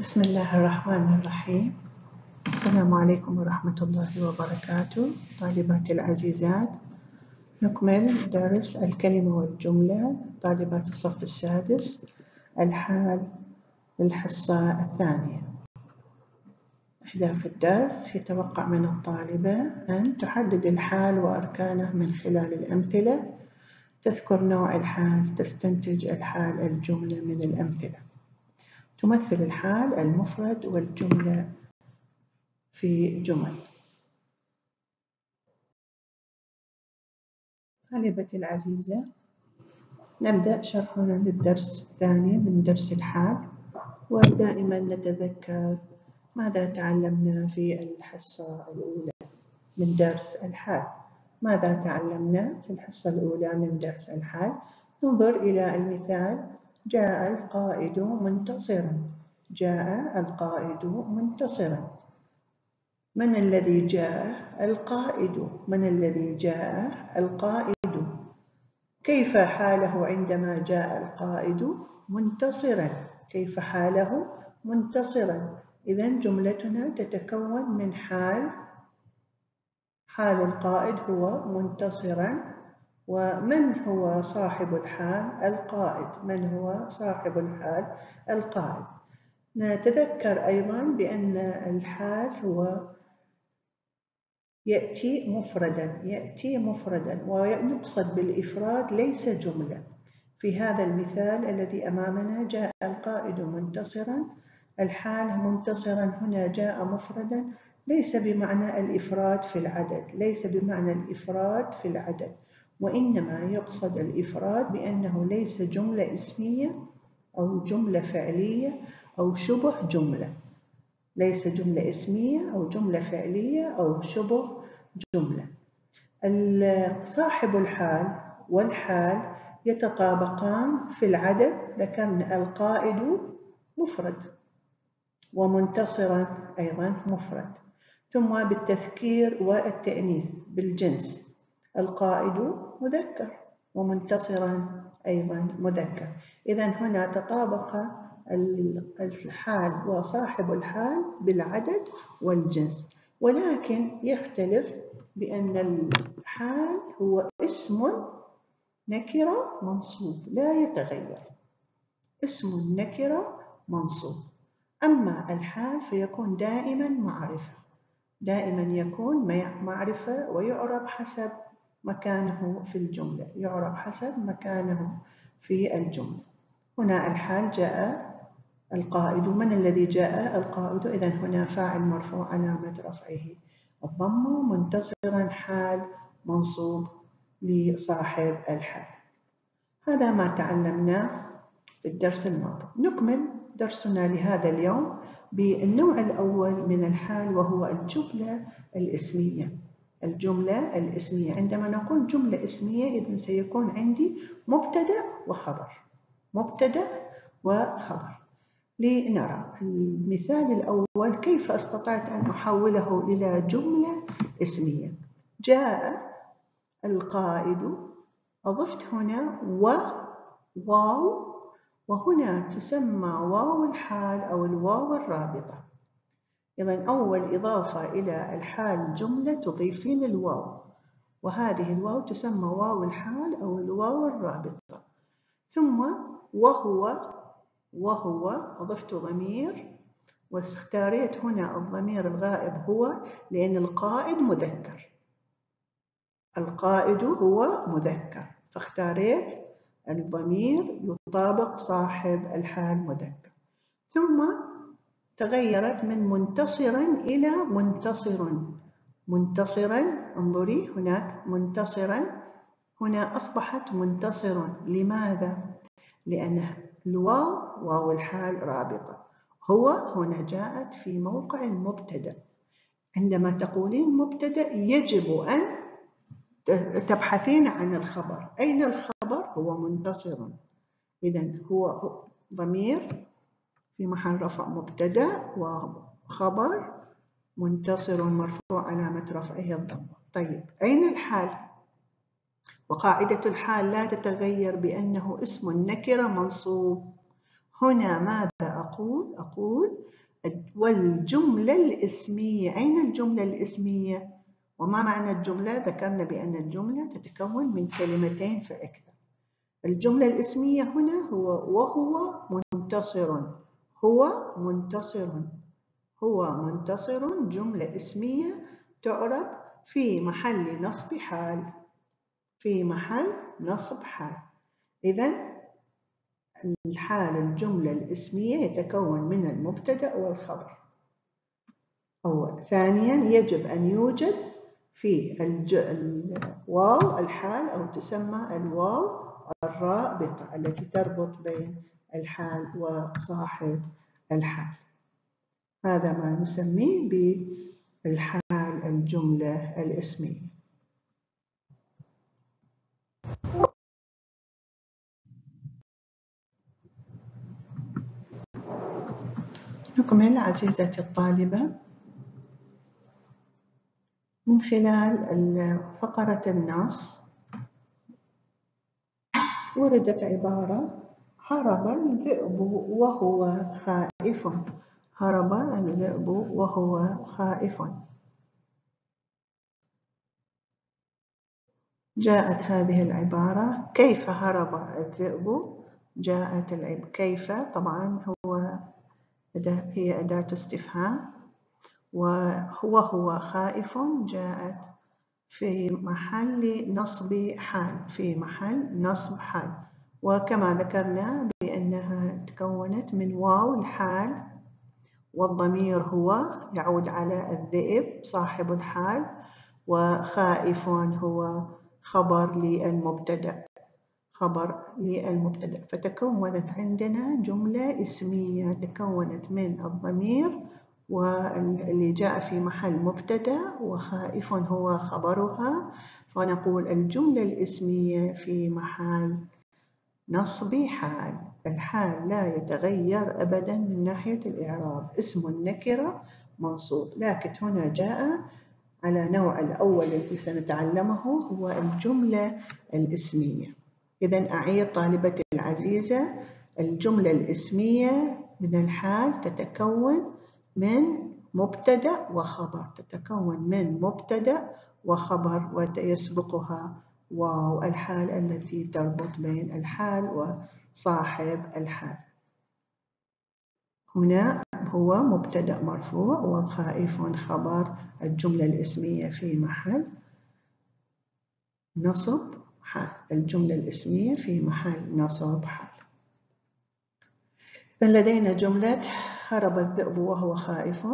بسم الله الرحمن الرحيم السلام عليكم ورحمة الله وبركاته طالباتي العزيزات نكمل درس الكلمة والجملة طالبات الصف السادس الحال للحصة الثانية أهداف الدرس يتوقع من الطالبة أن تحدد الحال وأركانه من خلال الأمثلة تذكر نوع الحال تستنتج الحال الجملة من الأمثلة تمثل الحال المفرد والجملة في جمل. طالبتي العزيزة نبدأ شرحنا للدرس الثاني من درس الحال ودائما نتذكر ماذا تعلمنا في الحصة الأولى من درس الحال. ماذا تعلمنا في الحصة الأولى من درس الحال؟ ننظر إلى المثال جاء القائد منتصرا. جاء القائد منتصرا. من الذي جاء؟ القائد. من الذي جاء؟ القائد. كيف حاله عندما جاء القائد منتصرا؟ كيف حاله منتصرا؟ إذا جملتنا تتكون من حال حال القائد هو منتصرا. ومن هو صاحب الحال؟ القائد. من هو صاحب الحال؟ القائد. نتذكر أيضا بأن الحال هو يأتي مفردا يأتي مفردا ونقصد بالإفراد ليس جملة. في هذا المثال الذي أمامنا جاء القائد منتصرا الحال منتصرا هنا جاء مفردا ليس بمعنى الإفراد في العدد ليس بمعنى الإفراد في العدد. وإنما يقصد الإفراد بأنه ليس جملة اسمية أو جملة فعلية أو شبه جملة. ليس جملة اسمية أو جملة فعلية أو شبه جملة. صاحب الحال والحال يتطابقان في العدد ذكرنا القائد مفرد ومنتصرا أيضا مفرد. ثم بالتذكير والتأنيث بالجنس. القائد مذكر ومنتصرا أيضا مذكر. إذا هنا تطابق الحال وصاحب الحال بالعدد والجنس. ولكن يختلف بأن الحال هو اسم نكرة منصوب لا يتغير. اسم نكرة منصوب. أما الحال فيكون دائما معرفة. دائما يكون معرفة ويعرب حسب مكانه في الجملة. يعرف حسب مكانه في الجملة. هنا الحال جاء القائد. من الذي جاء القائد؟ إذا هنا فاعل مرفوع علامة رفعه الضم منتصرا حال منصوب لصاحب الحال. هذا ما تعلمناه في الدرس الماضي. نكمل درسنا لهذا اليوم بالنوع الأول من الحال وهو الجملة الإسمية. الجملة الاسمية. عندما نقول جملة اسمية إذن سيكون عندي مبتدأ وخبر. مبتدأ وخبر. لنرى المثال الأول كيف أستطعت أن أحوله إلى جملة اسمية؟ جاء القائد أضفت هنا و واو وهنا تسمى واو الحال أو الواو الرابطة. إذا أول إضافة إلى الحال جملة تضيفين الواو وهذه الواو تسمى واو الحال أو الواو الرابطة. ثم وهو وهو أضفت ضمير واختاريت هنا الضمير الغائب هو لأن القائد مذكر. القائد هو مذكر فاختاريت الضمير يطابق صاحب الحال مذكر. ثم تغيرت من منتصرا إلى منتصر. منتصرا انظري هناك منتصرا هنا أصبحت منتصر لماذا؟ لأن الواو واو الحال رابطة. هو هنا جاءت في موقع مبتدأ عندما تقولين مبتدأ يجب أن تبحثين عن الخبر. أين الخبر؟ هو منتصر. إذا هو ضمير في محل رفع مبتدأ وخبر منتصر مرفوع علامة رفعه الضم طيب أين الحال؟ وقاعدة الحال لا تتغير بأنه اسم نكرة منصوب هنا ماذا أقول؟ أقول والجملة الإسمية أين الجملة الإسمية؟ وما معنى الجملة؟ ذكرنا بأن الجملة تتكون من كلمتين فأكثر الجملة الإسمية هنا هو وهو منتصر هو منتصر. هو منتصر جملة اسمية تعرب في محل نصب حال. في محل نصب حال. إذا الحال الجملة الاسمية يتكون من المبتدأ والخبر. أول ثانيا يجب أن يوجد في الواو الحال أو تسمى الواو الرابطة التي تربط بين الحال وصاحب الحال. هذا ما نسميه بالحال الجملة الإسمية. نكمل عزيزتي الطالبة. من خلال فقرة النص وردت عبارة هرب الذئب وهو خائف. هرب الذئب وهو خائف. جاءت هذه العبارة كيف هرب الذئب؟ جاءت العب كيف؟ طبعا هو هي أداة استفهام. وهو هو خائف جاءت في محل نصب حال في محل نصب حال. وكما ذكرنا بأنها تكونت من واو الحال والضمير هو يعود على الذئب صاحب الحال وخائف هو خبر للمبتدأ خبر للمبتدأ. فتكونت عندنا جملة اسمية تكونت من الضمير واللي جاء في محل مبتدأ وخائف هو خبرها. فنقول الجملة الاسمية في محل نصب حال الحال لا يتغير أبدا من ناحية الإعراب. اسم النكرة منصوب لكن هنا جاء على نوع الأول الذي سنتعلمه هو الجملة الإسمية. إذا أعيد طالبتي العزيزة. الجملة الإسمية من الحال تتكون من مبتدأ وخبر تتكون من مبتدأ وخبر ويسبقها واو الحال التي تربط بين الحال وصاحب الحال. هنا هو مبتدأ مرفوع وخائف خبر الجملة الإسمية في محل. نصب حال الجملة الإسمية في محل نصب حال. إذا لدينا جملة هرب الذئب وهو خائف.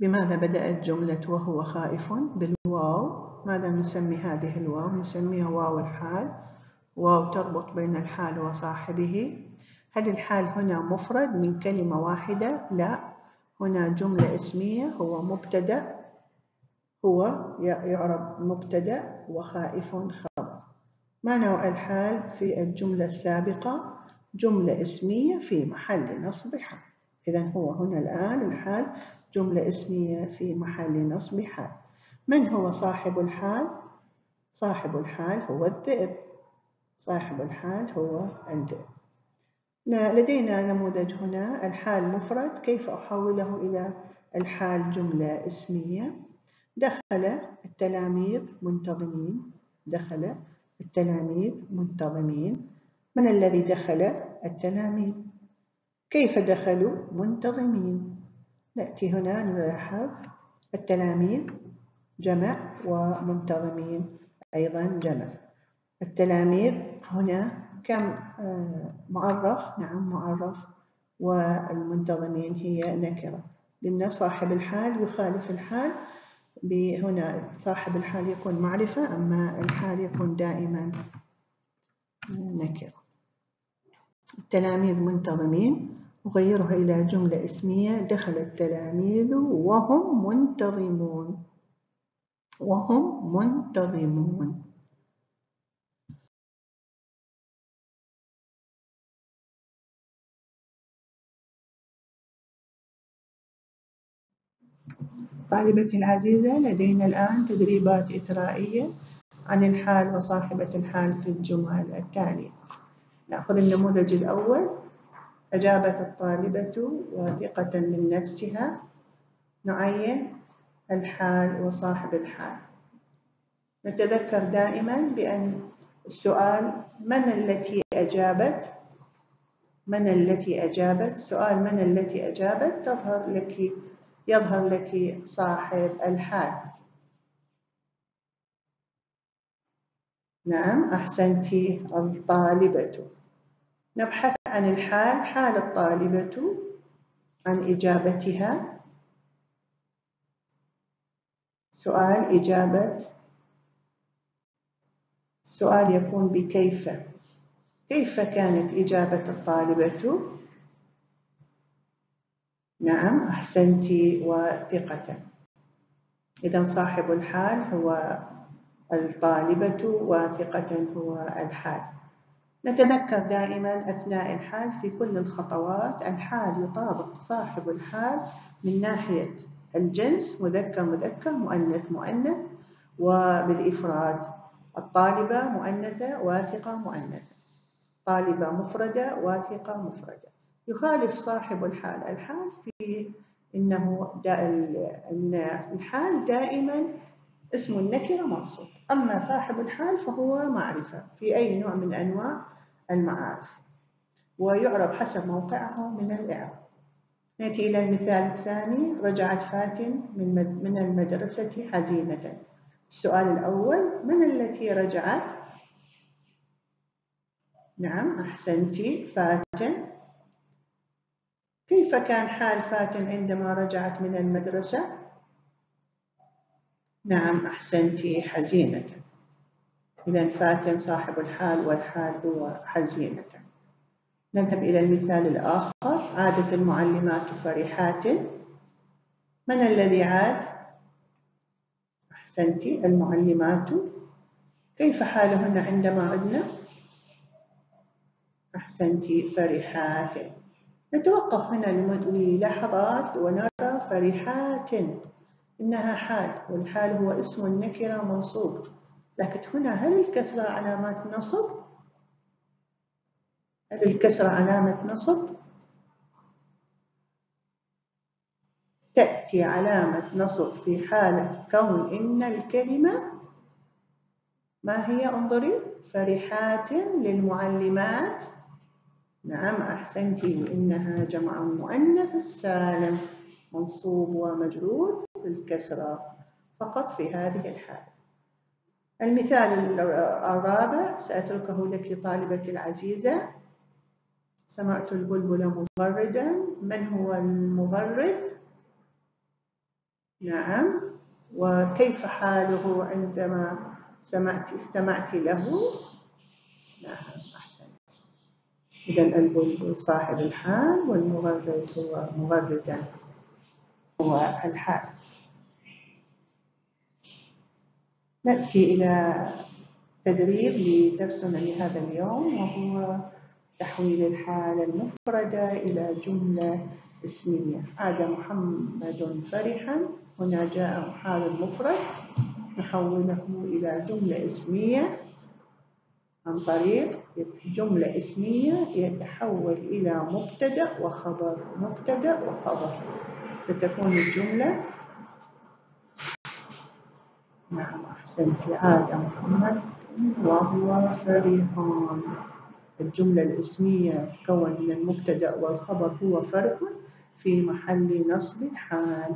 بماذا بدأت جملة وهو خائف؟ بالواو. ماذا نسمي هذه الواو؟ نسميها واو الحال. واو تربط بين الحال وصاحبه. هل الحال هنا مفرد من كلمة واحدة؟ لا. هنا جملة اسمية هو مبتدأ هو يعرب مبتدأ وخائف خبر. ما نوع الحال في الجملة السابقة؟ جملة اسمية في محل نصب حال. إذا هو هنا الآن الحال جملة اسمية في محل نصب حال. من هو صاحب الحال؟ صاحب الحال هو الذئب. صاحب الحال هو الذئب. لدينا نموذج هنا الحال مفرد كيف أحوله إلى الحال جملة اسمية؟ دخل التلاميذ منتظمين. دخل التلاميذ منتظمين. من الذي دخل؟ التلاميذ. كيف دخلوا؟ منتظمين. نأتي هنا نلاحظ التلاميذ جمع ومنتظمين أيضا جمع. التلاميذ هنا كم؟ آه، معرف نعم معرف والمنتظمين هي نكرة. لأن صاحب الحال يخالف الحال. هنا صاحب الحال يكون معرفة أما الحال يكون دائما آه، نكرة. التلاميذ منتظمين. أغيرها إلى جملة اسمية. دخل التلاميذ وهم منتظمون. وهم منتظمون. طالبتي العزيزة لدينا الآن تدريبات إثرائية عن الحال وصاحبة الحال في الجمل التالية. نأخذ النموذج الأول. أجابت الطالبة واثقة من نفسها. نعين. الحال وصاحب الحال. نتذكر دائما بأن السؤال من التي أجابت؟ من التي أجابت؟ سؤال من التي أجابت؟ تظهر لك يظهر لك صاحب الحال. نعم أحسنت الطالبة. نبحث عن الحال حال الطالبة عن إجابتها. سؤال إجابة. سؤال يكون بكيف. كيف كانت إجابة الطالبة؟ نعم أحسنت وثقة. إذا صاحب الحال هو الطالبة واثقة هو الحال. نتذكر دائما أثناء الحال في كل الخطوات الحال يطابق صاحب الحال من ناحية الجنس مذكر مذكر مؤنث مؤنث وبالإفراد الطالبة مؤنثة واثقة مؤنثة. طالبة مفردة واثقة مفردة. يخالف صاحب الحال الحال في إنه دا الحال دائما اسم النكرة منصوب. أما صاحب الحال فهو معرفة في أي نوع من أنواع المعارف ويعرب حسب موقعه من الإعراب. نأتي إلى المثال الثاني. رجعت فاتن من المدرسة حزينة. السؤال الأول من التي رجعت؟ نعم أحسنتي فاتن. كيف كان حال فاتن عندما رجعت من المدرسة؟ نعم أحسنتي حزينة. إذا فاتن صاحب الحال والحال هو حزينة. نذهب إلى المثال الآخر. عادت المعلمات فرحات من الذي عاد؟ أحسنتي المعلمات كيف حالهن عندما عدنا؟ أحسنتي فرحات نتوقف هنا للحظات ونرى فرحات إنها حال والحال هو اسم النكرة منصوب لكن هنا هل الكسرة علامات نصب؟ هل الكسرة علامة نصب؟ تأتي علامة نصب في حالة كون إن الكلمة ما هي؟ انظري. فرحات للمعلمات. نعم أحسنتي إنها جمع مؤنث السالم منصوب ومجرور بالكسرة فقط في هذه الحالة المثال الرابع سأتركه لك طالبتي العزيزة. سمعت البلبل مغردا من هو المغرد؟ نعم. وكيف حاله عندما سمعت استمعت له؟ نعم أحسنت. إذا البلبل صاحب الحال والمغرد هو مغردا. هو الحال. نأتي إلى تدريب لدرسنا لهذا اليوم وهو تحويل الحالة المفردة إلى جملة اسمية. عاد محمد فرحا. هنا جاء حال مفرد نحوله إلى جملة اسمية. عن طريق جملة اسمية يتحول إلى مبتدأ وخبر. مبتدأ وخبر. ستكون الجملة. نعم أحسنت. عاد محمد. وهو فرحان. الجملة الاسمية تكون من المبتدأ والخبر. هو فرح في محل نصب حال